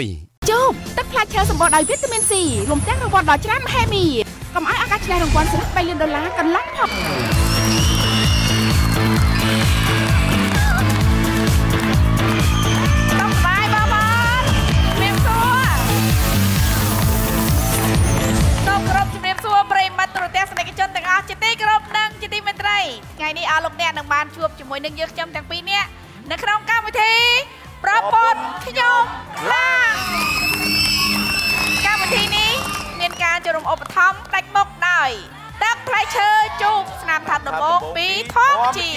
យជូបទឹកផ្លែឈើសម្បូរដោយវីតាមីន C រួមទាំងរង្វាន់ដ៏ច្រើនមហិមាកុំឲ្យឱកាសឆ្នះរង្វាន់ស្រិត3លានដុល្លារកន្លងផុត រចូលរួមឧបត្ថម្ភដាច់មុខដោយទឹកផ្លែឈើជូបស្នាមថាត់ដំបងពីធម្មជា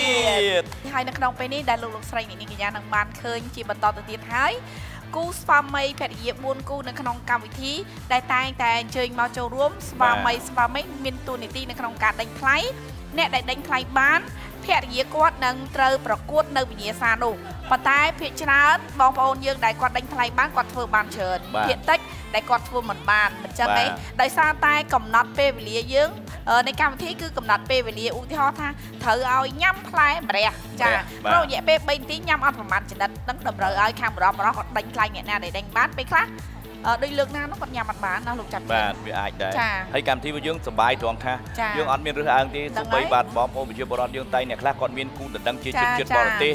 តិហើយនៅក្នុងពេលនេះដែលលោកលោកស្រីនេះកញ្ញានឹងបានឃើញជាបន្តទៅទៀតហើយគូស្វាមីភរិយា4គូនៅក្នុងកម្មវិធីដែលតែងតែអញ្ជើញមកចូលរួមស្វាមីស្វាមីមានទូនីតិនៅក្នុងការដេញថ្លៃអ្នកដែលដេញថ្លៃបាន ភរិយាគាត់នឹងត្រូវប្រកួតនៅវិញ្ញាសានោះប៉ុន្តែភាគច្រើនបងប្អូនយើងដែលគាត់ដេញថ្លៃបានគាត់ធ្វើបានច្រើនភាគតិចដែលគាត់ធ្វើមិនបានអញ្ចឹងឯងដោយសារតែកំណត់ពេលវេលាយើងในកម្មវិធីគឺកំណត់ពេលវេលាឧទាហរណ៍ថាត្រូវឲ្យញ៉ាំផ្លែម្រះចាក្នុងរយៈពេល3នាទីញ៉ាំអត់ប្រមាណចនិតនឹងតម្រូវឲ្យខាងបរោះបរោះគាត់ដេញថ្លៃអ្នកណាដែលដេញបានពេលខ្លះ ដូចលើកណានោះគាត់ញ៉ាំអត់បានណាលោកចាប់បាទវាអាចដែរហើយកម្មវិធីរបស់យើងសប្បាយត្រង់ថាយើងអត់មានរើសអើងទេទោះបីបាទបងប្អូនប្រជាពលរដ្ឋយើងតែអ្នកខ្លះគាត់មានគូដណ្ដឹងជាចិត្តចិត្តបរទេស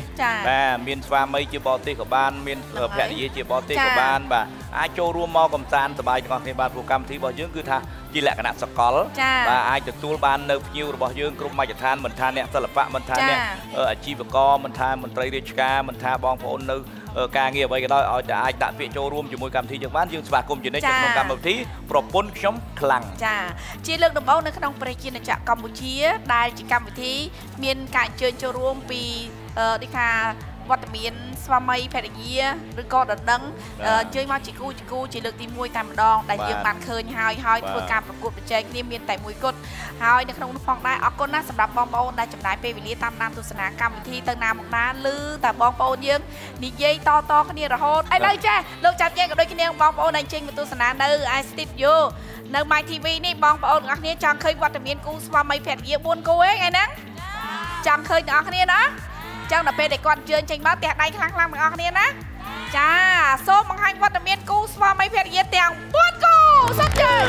បាទមានស្វាមីជាបរទេសក៏បានមានភរិយាជាបរទេសក៏បានបាទអាចចូលរួមមកកំសាន្តសប្បាយទាំងអស់គ្នាបាទព្រោះកម្មវិធីរបស់យើងគឺថាជាលក្ខណៈសកលបាទអាចទទួលបាននៅភ្ញៀវរបស់យើងគ្រប់មជ្ឈដ្ឋានមិនថាអ្នកសិល្បៈមិនថាអ្នកអាជីវករមិនថាមន្ត្រីរាជការមិនថាបងប្អូននៅ ការងារអ្វីក៏ដោយឲ្យតែអាចដាក់ពាក្យចូលរួមជាមួយកម្មវិធីយើងបានយើងស្វាគមន៍ជានិច្ចក្នុងកម្មវិធីប្រពន្ធខ្ញុំខ្លាំងចាជាលើកដំបូងនៅក្នុងប្រជាណាចក្រកម្ពុជា ដែលជាកម្មវិធី មានការអញ្ជើញចូលរួមពីដូចថា វត្តមានស្វាមីភរិយាឬក៏ដណ្ដឹងអញ្ជើញមកជាគូជាគូជាលើកទី1តែម្ដងដែលយើងបានឃើញហើយហើយធ្វើការប្រកួតប្រជែងគ្នាមានតែមួយគត់ហើយនៅក្នុងនោះផងដែរអរគុណណាស់សម្រាប់បងប្អូនដែលចំណាយពេលវេលាតាមដានទស្សនាកម្មវិធីទៅណាមកណាឬតែបងប្អូនយើងនិយាយតតគ្នារហូតឥឡូវចាលោកចាប់យើងក៏ដូចគ្នាបងប្អូនដែលចេញមកទស្សនានៅ i Studio នៅ My TV នេះបងប្អូនទាំងអស់គ្នាចង់ឃើញវត្តមានគូស្វាមីភរិយា4គូឯងហ្នឹងចង់ឃើញទាំងអស់គ្នាណា ចឹងដល់ពេលដែលគាត់ជឿនចេញមកផ្ទះដៃខ្លាំងខ្លាំងទាំងអស់គ្នាណាចាសូមបង្ហាញវត្តមានគូស្វាមីភរិយាទាំង4គូសូមជើញ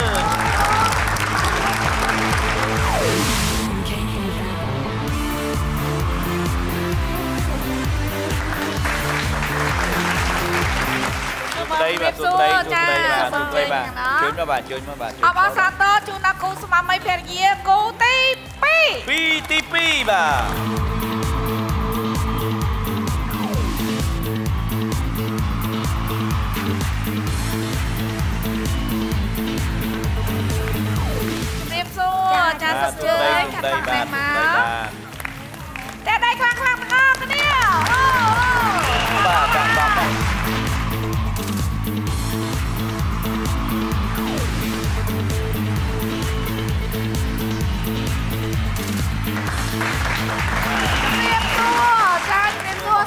ស្ដីបាទសួស្ដីសួស្ដីបាទសួស្ដីបាទជួយមកបាទជួយមកបាទអបអរសាទរជូនដល់គូស្វាមីភរិយាគូទី2ពីទី2បាទ សុខជើញខាត់ខាត់តែមកតែដៃខ្លាំងខ្លាំងទាំងអស់គ្នាអូបាទចាស់បាទ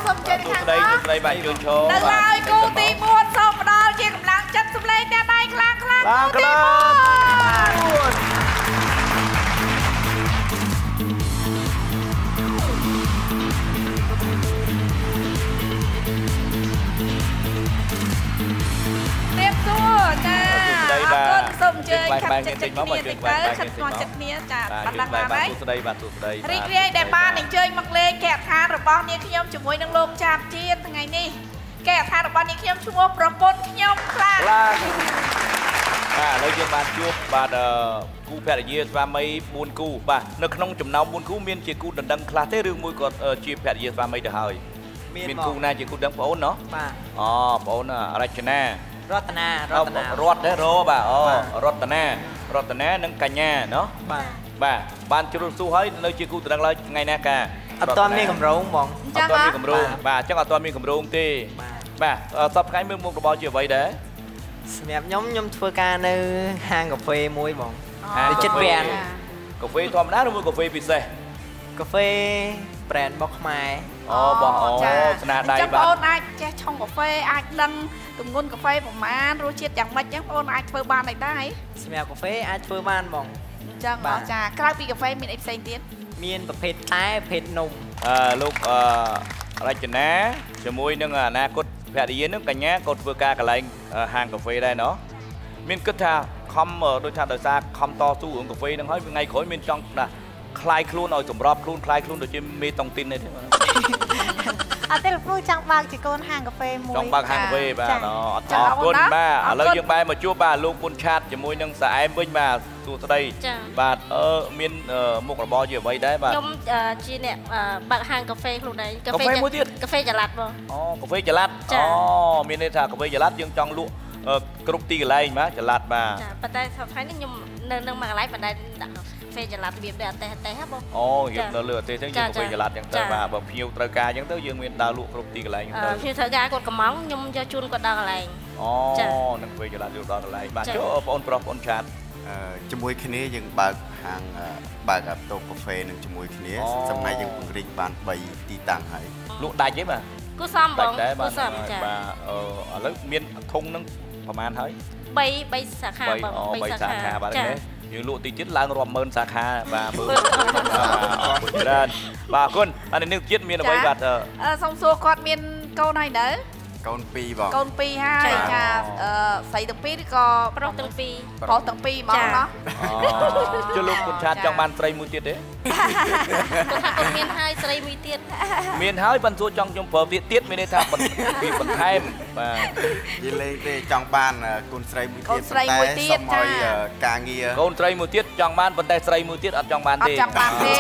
សូមជិះខាងនោះស្ដីបាទជឿនឈរដល់ហើយគូទី4សូមផ្ដល់ជាកម្លាំងចិត្តសម្លេងតែដៃខ្លាំងខ្លាំងគូទី4 ជើញខាត់ចិត្តចិត្តគ្នាតិចទៅខាត់ស្គាល់ចិត្តគ្នាចាបាត់ឡើងបានហើយសួស្ដីបាទសួស្ដីរីករាយដែលបានអញ្ជើញមកលេងកែឋានរបស់នាងខ្ញុំជាមួយនឹងលោកចាបជាតិថ្ងៃនេះកែឋានរបស់នាងខ្ញុំឈ្មោះប្រពន្ធខ្ញុំខ្លាំងបាទឥឡូវយើងបានជួបបាទគូភរិយាស្វាមី4គូបាទនៅក្នុងចំណោម4គូមានជាគូដណ្ដឹងខ្លះទេឬមួយក៏ជាភរិយាស្វាមីទៅហើយមានគូណាជាគូដឹងប្អូនណោះបាទអូប្អូនរចនា រតនារតនារតទេរបាទអូរតនារតនានិងកញ្ញាណោះបាទបាទបានជ្រុលស៊ូហើយនៅជាគូតរឹងឡើយថ្ងៃណាកាអត់តមានកម្រងហ្មងអត់តមានកម្រងបាទអញ្ចឹងអត់តមានកម្រងទេបាទសប្តាហ៍ថ្ងៃមើលមុខរបរជាអ្វីដែរសម្រាប់ខ្ញុំខ្ញុំធ្វើការនៅហាងកាហ្វេមួយបងនៅចិត្តប្រានកាហ្វេធម្មតាឬមួយកាហ្វេពិសេសកាហ្វេ brand របស់ខ្មែរ អូបងអូស្នាដៃបាទបងអូនអាចចេះឆុងកាហ្វេអាចដឹងទម្ងន់កាហ្វេប្រមាណរសជាតិយ៉ាងម៉េចអញ្ចឹងបងអូនអាចធ្វើបានអីដែរសម្រាប់កាហ្វេអាចធ្វើបានបងអញ្ចឹងបងចាក្រៅពីកាហ្វេមានអីផ្សេងទៀតមានប្រភេទតែប្រភេទនំអឺលោកអឺរចនាជាមួយនឹងអនាគតភរិយានឹងកញ្ញាក៏ធ្វើការកន្លែងហាងកាហ្វេដែរណោះមានគិតថាខំដូចថាដោយសារខំតស៊ូរឿងកាហ្វេនឹងហើយថ្ងៃក្រោយមានចង់ណា คลายខ្លួនឲ្យសម្របខ្លួនคลายខ្លួនដូចជាមេតុងទីននេះទេអត់ទេលោកគ្រូចង់បើកជាកូនហាងកាហ្វេមួយចង់បើកហាងកាហ្វេបាទអត់អរគុណបាទឥឡូវយើងបែរមកជួបបាទលោកពុនឆាតជាមួយនឹងសាអែមវិញបាទសួស្ដីបាទអឺមានមុខរបរជាអ្វីដែរបាទខ្ញុំជាអ្នកបើកហាងកាហ្វេខ្លួនឯងកាហ្វេមួយទៀតកាហ្វេចល័តបងអូកាហ្វេចល័តអូមានន័យថាកាហ្វេចល័តយើងចង់លក់គ្រប់ទីកន្លែងបាទចល័តបាទចាប៉ុន្តែថ្ងៃនេះខ្ញុំនៅនឹងមួយកន្លែងប៉ុន្តែដាក់ ហ្វេចល័តរបៀបដូចអតេះអតេះហ៎បងអូយើងនៅលើអតេះហ្នឹងយើងកាហ្វេចល័តអញ្ចឹងទៅបាទបើភ្ញៀវត្រូវការអញ្ចឹងទៅយើងមានដើរលក់គ្រប់ទីកន្លែងអញ្ចឹងទៅភ្ញៀវត្រូវការគាត់កំងខ្ញុំយកជូនគាត់ដល់កន្លែងអូនឹងកាហ្វេចល័តយកដល់កន្លែងបាទចូលបងប្អូនប្រុសបងប្អូនឆាតជាមួយគ្នាយើងបើកហាងបើកតូកាហ្វេនឹងជាមួយគ្នាសម្រាប់យើងពង្រីកបាន3ទីតាំងហើយលក់ដាច់ទេបាទគូសំបងគូសំចាបាទឥឡូវមានធុងនឹងប្រហែលហើយ3 3សាខាបង3សាខាបាទទេ យើងលក់ទីទៀតឡើងរាប់ម៉ឺនសាខាបាទមើលអរគុណច្រើនបាទអរគុណអានេះទៀតមានអ្វីបាទសុំសួរគាត់មានកូនហើយនៅ កូន2បងកូន2ហើយចាអឺស្រីទាំងពីរឬក៏ប្រុសទាំងពីរប្រុសទាំងពីរហ្មងណោះជលោកគុណឆាតចង់បានស្រីមួយទៀតទេគាត់ថាគាត់មានហើយស្រីមួយទៀតមានហើយបានសួរចង់ខ្ញុំប្រើវាទៀតមានន័យថាបន្បន្ថែមបាទនិយាយលេងទេចង់បានគុណស្រីមួយទៀតតែសុំឲ្យការងារកូនស្រីមួយទៀតចង់បានប៉ុន្តែស្រីមួយទៀតអត់ចង់បានទេអត់ចង់បានទេ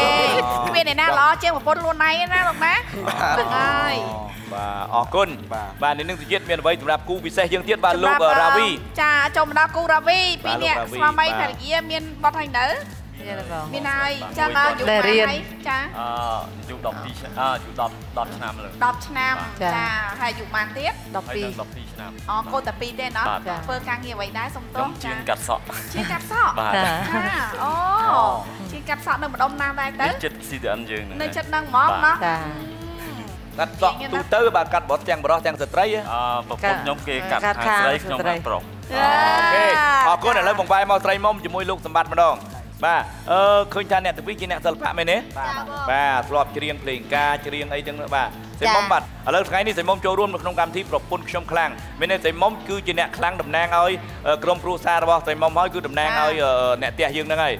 គ្មានអ្នកណាល្អជាងប្រពន្ធខ្លួនឯងណាលោកណាហ្នឹងហើយ បាទអរគុណបាទនេះនឹងទៅទៀតមានអ្វីសម្រាប់គូពិសេសយើងទៀតបាទលោករាវីចាចូលមកដល់គូរាវីពីរនាក់ស្វាមីភរិយាមានបត់ហើយនៅមានហើយចឹងយុគរៀនចាអឺយុគ12ឆ្នាំអឺយុគ10 10ឆ្នាំលើ10ឆ្នាំចាហើយយុគបានទៀត12 12ឆ្នាំអូកូនតែ2ទេណោះធ្វើការងារអ្វីដែរសុំទោសចាជាងកាត់សក់ជាងកាត់សក់បាទអូជាងកាត់សក់នៅម្ដុំណាដែរទៅចិត្ត CDN យើងនៅចិត្តហ្នឹងហ្មងណោះចា កាត់សក់ទូទៅបាទកាត់បត់ទាំងបរោះទាំងស្ត្រីអឺប្រពន្ធខ្ញុំគេកាត់ខាងស្រីខ្ញុំកាត់ប្រុសអូខេអរគុណឥឡូវបងបាយមកស្រីមុំជាមួយលោកសម្បត្តិម្ដងបាទអឺឃើញថាអ្នកទាំងពីរជាអ្នកសិល្បៈមែនទេបាទធ្លាប់ច្រៀងភ្លេងការច្រៀងអីចឹងបាទសៃមុំបាទឥឡូវថ្ងៃនេះសៃមុំចូលរួមនៅក្នុងកម្មវិធីប្រពន្ធខ្ញុំខ្លាំងមានន័យសៃមុំគឺជាអ្នកខ្លាំងតំណាងឲ្យក្រុមគ្រួសាររបស់សៃមុំហើយគឺតំណាងឲ្យអ្នកផ្ទះយើងហ្នឹងហើយ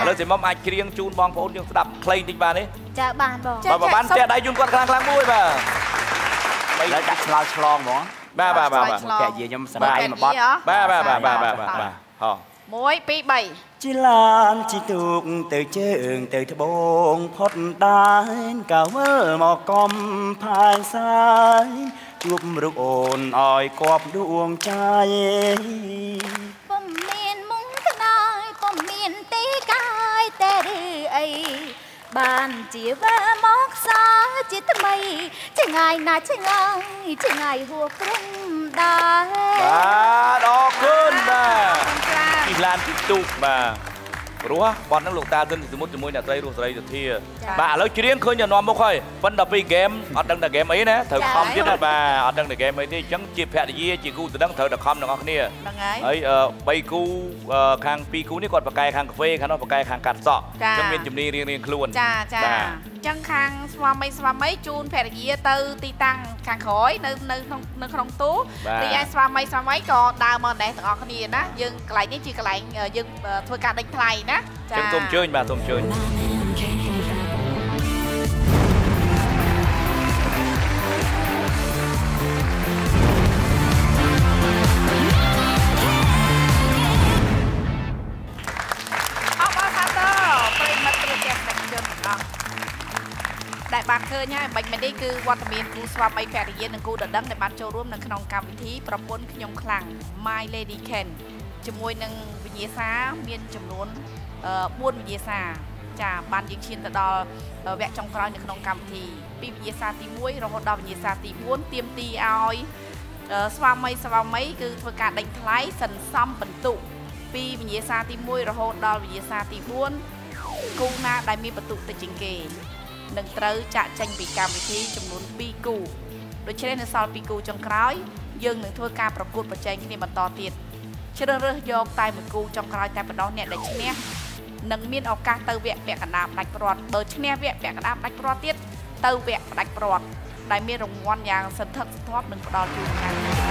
ឥឡូវសៃមុំអាចច្រៀងជូនបងប្អូនយើងស្ដាប់ខ្លីតិចបានទេ ចាបានបងបើបានផ្ទះដៃជូនគាត់ខ្លាំងខ្លាំងមួយបាទឥឡូវដាក់ឆ្លោឆ្លងហ្មងបាទបាទបាទបាទតែយាយខ្ញុំសម្រាប់មួយបាត់បាទបាទបាទបាទបាទបាទហោ1 2 3ជីឡានជីទូកទៅជើងទៅត្បូងផុតដែនកៅវិលមកកំផាយសាយជួបរុកអូនអើយគប់ដួងចាយពុំមានមុងក្នើយពុំមានទីកាយតែឬ បានជាវើមកសើជាថ្មីឆ្ងាយណាស់ឆ្ងាយឆ្ងាយហួរព្រំដែរបាទអរគុណបាទជិះឡានទីទូកបាទ ព្រោះបត់ហ្នឹងលោកតាទិនសមុទ្រជាមួយអ្នកស្រីរស់ស្រីសុធាបាទឥឡូវច្រៀងឃើញតែនាំមុខហើយប៉ុន្តែពីហ្គេមអត់ដឹងតែហ្គេមអីណាត្រូវខំទៀតបាទអត់ដឹងតែហ្គេមអីទេអញ្ចឹងជាភរិយាជាគូទៅដឹងត្រូវតែខំទាំងអស់គ្នាហ្នឹងហើយហើយ3គូខាង2គូនេះគាត់បកកែខាងកាហ្វេខាងនោះបកកែខាងកាត់សក់អញ្ចឹងមានជំនាញរៀងៗខ្លួនចាចាអញ្ចឹងខាងស្វាមីស្វាមីជូនភរិយាទៅទីតាំងខាងក្រោយនៅនៅក្នុងនៅក្នុងទូរីឯស្វាមីស្វាមីក៏ដើរមកដែរទាំងអស់គ្នាណាយើងកន្លែងនេះជាកន្លែងយើងធ្វើការដេញថ្លៃណាចាសូមអញ្ជើញបាទសូមអញ្ជើញ ដែលបានឃើញហើយបាញ់មែននេះគឺវត្តមានគូស្វាមីភរិយានិងគូដណ្ដឹងដែលបានចូលរួមនៅក្នុងកម្មវិធីប្រពន្ធខ្ញុំខ្លាំង My Lady Ken ជាមួយនឹងវិញ្ញាសាមានចំនួន4វិញ្ញាសាចាបានយើងឈានទៅដល់វគ្គចុងក្រោយនៅក្នុងកម្មវិធីពីវិញ្ញាសាទី1រហូតដល់វិញ្ញាសាទី4ទៀមទីឲ្យស្វាមីស្វាមីគឺធ្វើការដេញថ្លៃសន្សំបន្ទុកពីវិញ្ញាសាទី1រហូតដល់វិញ្ញាសាទី4គូណាដែលមានបន្ទុកតិចជាងគេ នឹងត្រូវចាក់ចេញពីកម្មវិធីចំនួន2គូដូច្នេះនៅសល់2គូចុងក្រោយយើងនឹងធ្វើការប្រកួតប្រជែងគ្នាបន្តទៀតជ្រើសរើសយកតែមួយគូចុងក្រោយតែម្ដងអ្នកដែលឈ្នះនឹងមានឱកាសទៅវគ្គពាក់កណ្ដាលផ្ដាច់ព្រាត់បើឈ្នះវគ្គពាក់កណ្ដាលផ្ដាច់ព្រាត់ទៀតទៅវគ្គផ្ដាច់ព្រាត់ដែលមានរង្វាន់យ៉ាងសន្ធឹកសន្ធាប់និងផ្ដល់ជូនខាង